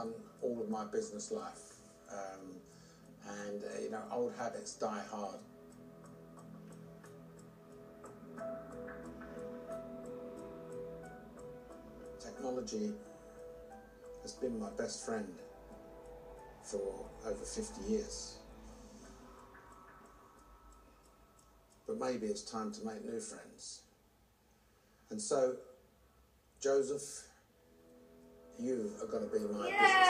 done all of my business life. Um, and, uh, you know, old habits die hard. Technology has been my best friend for over 50 years. But maybe it's time to make new friends. And so, Joseph, you are going to be my business. Yay!